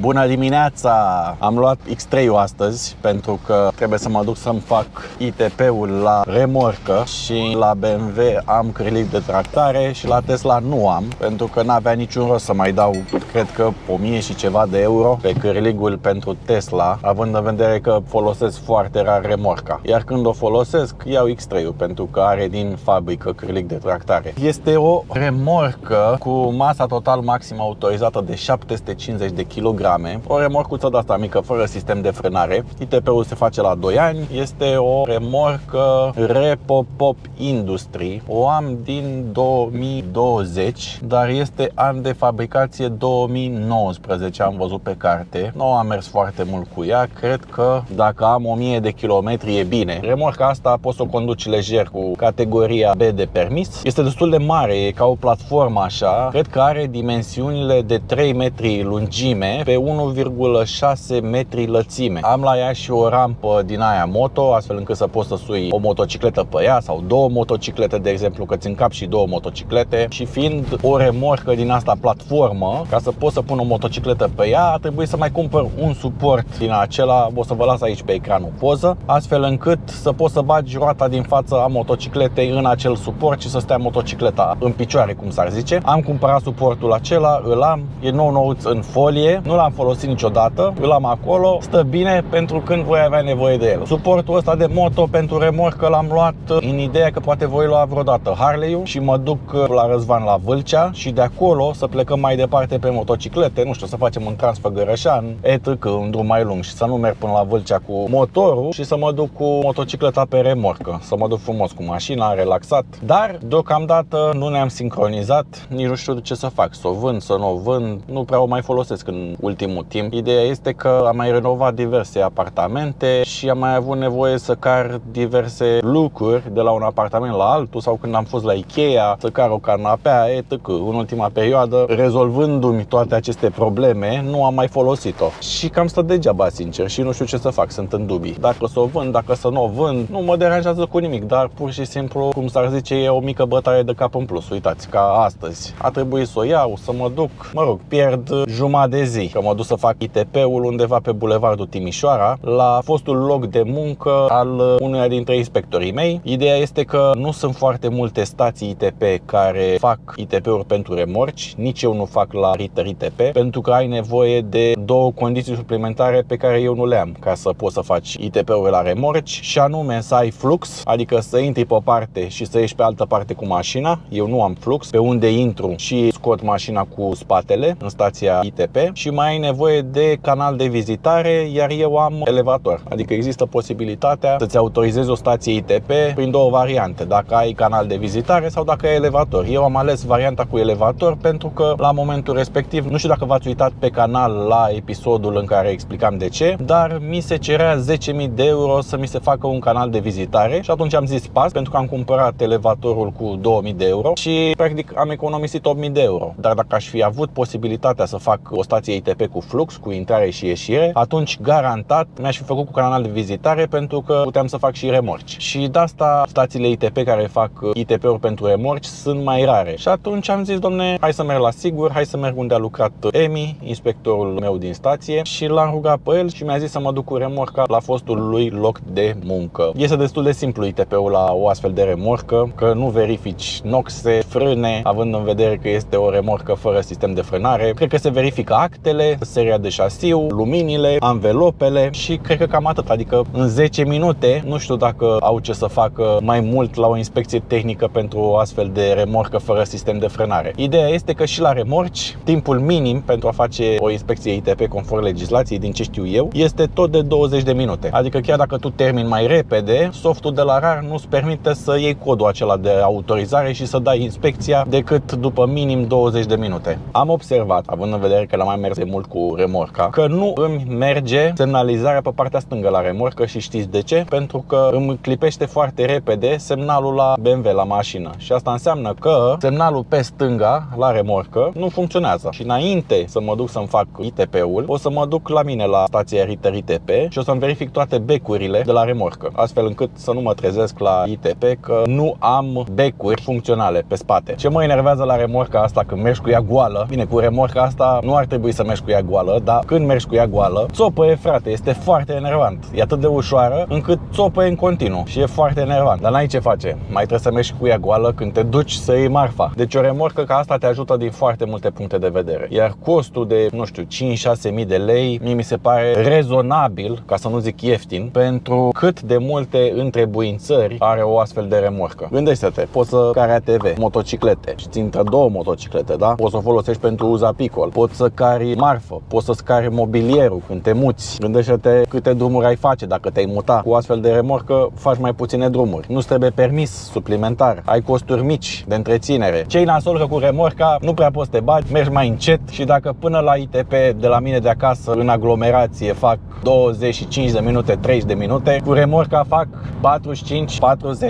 Bună dimineața! Am luat X3-ul astăzi pentru că trebuie să mă duc să-mi fac ITP-ul la remorcă și la BMW am crilic de tractare și la Tesla nu am pentru că n-avea niciun rost să mai dau, cred că 1000 și ceva de euro pe criligul pentru Tesla, având în vedere că folosesc foarte rar remorca. Iar când o folosesc, iau X3-ul pentru că are din fabrică crilic de tractare. Este o remorcă cu masa total maximă autorizată de 750 de kg o remorcuță de asta mică, fără sistem de frânare. ITP-ul se face la 2 ani. Este o remorcă Repo Pop Industry. O am din 2020, dar este an de fabricație 2019, am văzut pe carte. Nu am mers foarte mult cu ea. Cred că dacă am 1000 de kilometri e bine. Remorca asta poți să o conduci lejer cu categoria B de permis. Este destul de mare, e ca o platformă așa. Cred că are dimensiunile de 3 metri lungime pe 1,6 metri lățime. Am la ea și o rampă din aia moto, astfel încât să poți să sui o motocicletă pe ea sau două motociclete, de exemplu, că țin cap și două motociclete și fiind o remorcă din asta platformă, ca să poți să pun o motocicletă pe ea, a trebuit să mai cumpăr un suport din acela, o să vă las aici pe ecran o poză, astfel încât să poți să bagi roata din față a motocicletei în acel suport și să stea motocicleta în picioare, cum s-ar zice. Am cumpărat suportul acela, îl am, e nou nouț în folie, nu l-am folosit niciodată, îl am acolo, stă bine pentru când voi avea nevoie de el. Suportul ăsta de moto pentru remorcă l-am luat în ideea că poate voi lua vreodată Harley-ul și mă duc la Răzvan la Vâlcea și de acolo să plecăm mai departe pe motociclete, nu știu, să facem un transfăgărășan, etc, un drum mai lung și să nu merg până la Vâlcea cu motorul și să mă duc cu motocicleta pe remorcă, să mă duc frumos cu mașina, relaxat. Dar deocamdată nu ne-am sincronizat, nici nu știu ce să fac, să o vând, să nu o vând, nu prea o mai folosesc în ultimul timp. Ideea este că am mai renovat diverse apartamente și am mai avut nevoie să car diverse lucruri de la un apartament la altul sau când am fost la Ikea să car o canapea, etc. În ultima perioadă, rezolvându-mi toate aceste probleme, nu am mai folosit-o. Și cam stă degeaba, sincer, și nu știu ce să fac, sunt în dubii. Dacă să o vând, dacă să nu o vând, nu mă deranjează cu nimic, dar pur și simplu, cum s-ar zice, e o mică bătaie de cap în plus. Uitați, ca astăzi. A trebuit să o iau, să mă duc, mă rog, pierd jumătate de zi, că mă duc să fac ITP-ul undeva pe Bulevardul Timișoara, la fostul loc de muncă al unuia dintre inspectorii mei. Ideea este că nu sunt foarte multe stații ITP care fac ITP-uri pentru remorci, nici eu nu fac la Ritter ITP, pentru că ai nevoie de două condiții suplimentare pe care eu nu le am ca să poți să faci ITP-uri la remorci și anume să ai flux, adică să intri pe o parte și să ieși pe altă parte cu mașina. Eu nu am flux, pe unde intru și scot mașina cu spatele în stația ITP și mai ai nevoie de canal de vizitare, iar eu am elevator. Adică există posibilitatea să-ți autorizezi o stație ITP prin două variante, dacă ai canal de vizitare sau dacă ai elevator. Eu am ales varianta cu elevator pentru că la momentul respectiv, nu știu dacă v-ați uitat pe canal la episodul în care explicam de ce, dar mi se cerea 10.000 de euro să mi se facă un canal de vizitare și atunci am zis pas pentru că am cumpărat elevatorul cu 2.000 de euro și practic am economisit 8.000 de euro. Dar dacă aș fi avut posibilitatea să fac o stație ITP cu flux, cu intrare și ieșire, atunci garantat mi-aș fi făcut cu canal de vizitare pentru că puteam să fac și remorci. Și de asta stațiile ITP care fac ITP-uri pentru remorci sunt mai rare. Și atunci am zis, domne, hai să merg la sigur, hai să merg unde a lucrat Emi, inspectorul meu din stație și l-am rugat pe el și mi-a zis să mă duc cu remorca la fostul lui loc de muncă. Este destul de simplu ITP-ul la o astfel de remorcă, că nu verifici noxe, frâne, având în vedere că este o remorcă fără sistem de frânare. Cred că se verifică actele, seria de șasiu, luminile, anvelopele și cred că cam atât. Adică în 10 minute, nu știu dacă au ce să facă mai mult la o inspecție tehnică pentru o astfel de remorcă fără sistem de frânare. Ideea este că și la remorci, timpul minim pentru a face o inspecție ITP conform legislației, din ce știu eu, este tot de 20 de minute. Adică chiar dacă tu termini mai repede, softul de la RAR nu-ți permite să iei codul acela de autorizare și să dai inspecția decât după minim 20 de minute. Am observat, având în vedere că l-am mai mers de mult cu remorca, că nu îmi merge semnalizarea pe partea stângă la remorcă și știți de ce? Pentru că îmi clipește foarte repede semnalul la BMW, la mașină. Și asta înseamnă că semnalul pe stânga, la remorcă, nu funcționează. Și înainte să mă duc să-mi fac ITP-ul, o să mă duc la mine la stația Ritter ITP și o să-mi verific toate becurile de la remorcă, astfel încât să nu mă trezesc la ITP că nu am becuri funcționale pe spate. Ce mă enervează la remorca asta când mergi cu ea goală, bine, cu remorca asta nu ar trebui să mergi cu cu ea goală, dar când mergi cu ea goală, țopăie, frate, este foarte enervant. E atât de ușoară încât țopăie în continuu și e foarte enervant. Dar n-ai ce face. Mai trebuie să mergi cu ea goală când te duci să iei marfa. Deci o remorcă ca asta te ajută din foarte multe puncte de vedere. Iar costul de, nu știu, 5-6 mii de lei, mie mi se pare rezonabil, ca să nu zic ieftin, pentru cât de multe întrebuințări are o astfel de remorcă. Gândește-te, poți să cari ATV, motociclete și țin două motociclete, da? Poți să o folosești pentru uz apicol, poți să cari marfă, poți să cari mobilierul când te muți. Gândește-te câte drumuri ai face dacă te-ai muta cu astfel de remorcă, faci mai puține drumuri. Nu trebuie permis suplimentar, ai costuri mici de întreținere. Cei nasol că cu remorca nu prea poți să te bagi, mergi mai încet și dacă până la ITP de la mine de acasă în aglomerație fac 25 de minute, 30 de minute, cu remorca fac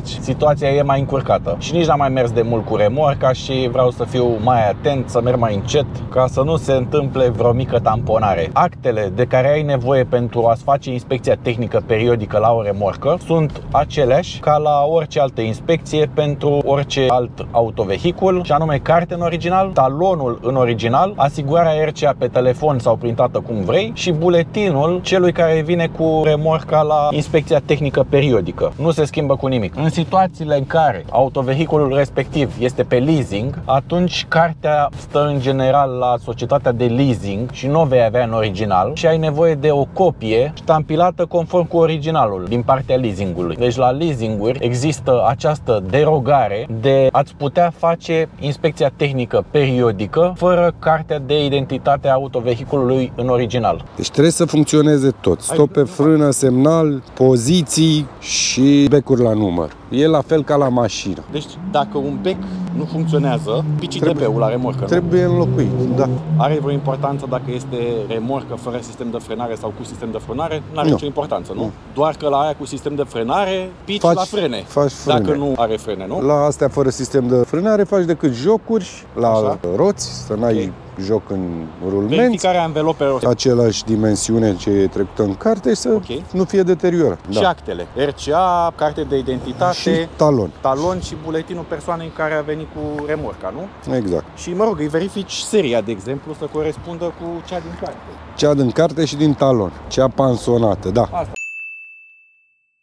45-40. Situația e mai încurcată. Și nici n-am mai mers de mult cu remorca și vreau să fiu mai atent, să merg mai încet, ca să nu se întâmple vreo mică tamponare. Actele de care ai nevoie pentru a-ți face inspecția tehnică periodică la o remorcă sunt aceleași ca la orice altă inspecție pentru orice alt autovehicul, și anume carte în original, talonul în original, asigurarea RCA pe telefon sau printată cum vrei și buletinul celui care vine cu remorca la inspecția tehnică periodică. Nu se schimbă cu nimic. În situațiile în care autovehiculul respectiv este pe leasing, atunci cartea stă în general la societatea de leasing și nu o vei avea în original și ai nevoie de o copie ștampilată conform cu originalul din partea leasingului. Deci la leasinguri există această derogare de a-ți putea face inspecția tehnică periodică fără cartea de identitate a autovehiculului în original. Deci trebuie să funcționeze tot. Stope, frână, semnal, poziții și becuri la număr. E la fel ca la mașină. Deci dacă un bec nu funcționează, pici Trebuie- DP-ul la remorcă. nu? Trebuie înlocuit, da. Are vreo importanță dacă este remorcă fără sistem de frânare sau cu sistem de frânare? Nu are Nu. nicio importanță, nu? Nu. Doar că la aia cu sistem de frânare pici Faci- la frene. faci frâne. Dacă nu are frene, nu? La astea fără sistem de frânare faci decât jocuri la Așa. roți, să n-ai Ok. Joc în rulmenți, Verificarea anvelopelor același dimensiune ce e trecută în carte și să Ok. nu fie deteriorat. și actele. RCA, carte de identitate, și talon. talon și buletinul persoanei care a venit cu remorca, nu? Exact. Și mă rog, îi verifici seria, de exemplu, să corespundă cu cea din carte. Cea din carte și din talon. Cea pansonată, da.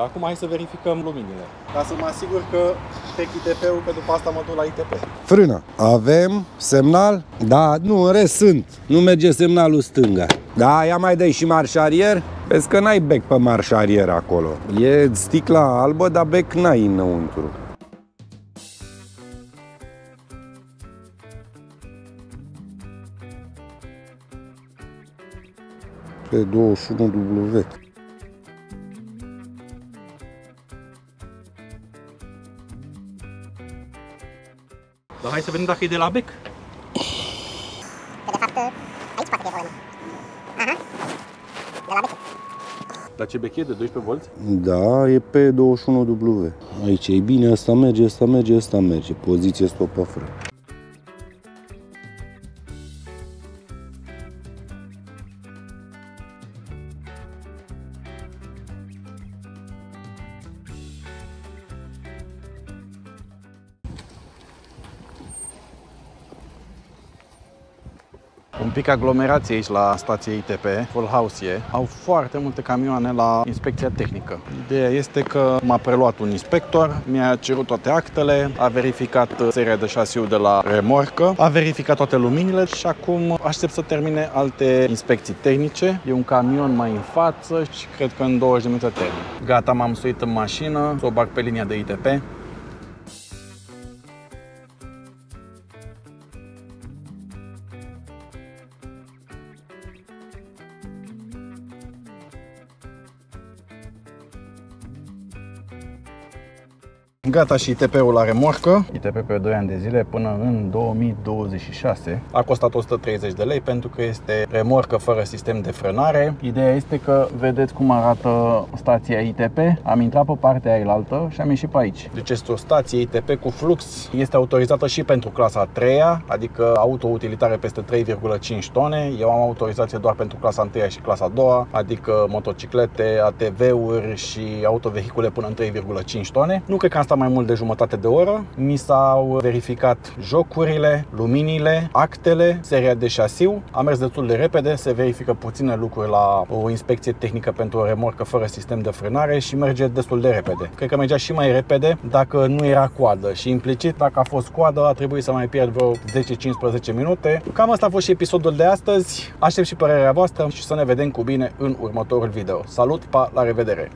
Acum hai să verificăm luminile. Ca să mă asigur că trec ITP-ul, că după asta mă duc la ITP. Frână. Avem semnal? Da, nu, în rest sunt. Nu merge semnalul stânga. Da, ia mai dai și marșarier? Vezi că n-ai bec pe marșarier acolo. E sticla albă, dar bec n-ai înăuntru. Pe 21W. Dar hai să vedem dacă e de la bec. Dar ce bec e de 12 volți? Da, e pe 21W. Aici e bine, asta merge, asta merge, asta merge. Poziție stopă fră. Un pic aglomerație aici la stație ITP, full house e. Au foarte multe camioane la inspecția tehnică. Ideea este că m-a preluat un inspector, mi-a cerut toate actele, a verificat seria de șasiu de la remorcă, a verificat toate luminile și acum aștept să termine alte inspecții tehnice. E un camion mai în față și cred că în 20 de minute termin. Gata, m-am suit în mașină, să o bag pe linia de ITP. Gata și ITP-ul la remorcă. ITP pe 2 ani de zile până în 2026. A costat 130 de lei pentru că este remorcă fără sistem de frânare. Ideea este că vedeți cum arată stația ITP. Am intrat pe partea ailaltă și am ieșit pe aici. Deci este o stație ITP cu flux. Este autorizată și pentru clasa a 3 adică auto-utilitare peste 3,5 tone. Eu am autorizație doar pentru clasa 1 și clasa 2 adică motociclete, ATV-uri și autovehicule până în 3,5 tone. Nu cred că am stat durat mai mult de jumătate de oră. Mi s-au verificat jocurile, luminile, actele, seria de șasiu. A mers destul de repede, se verifică puține lucruri la o inspecție tehnică pentru o remorcă fără sistem de frânare și merge destul de repede. Cred că mergea și mai repede dacă nu era coadă și implicit dacă a fost coadă a trebuit să mai pierd vreo 10-15 minute. Cam asta a fost și episodul de astăzi. Aștept și părerea voastră și să ne vedem cu bine în următorul video. Salut, pa, la revedere!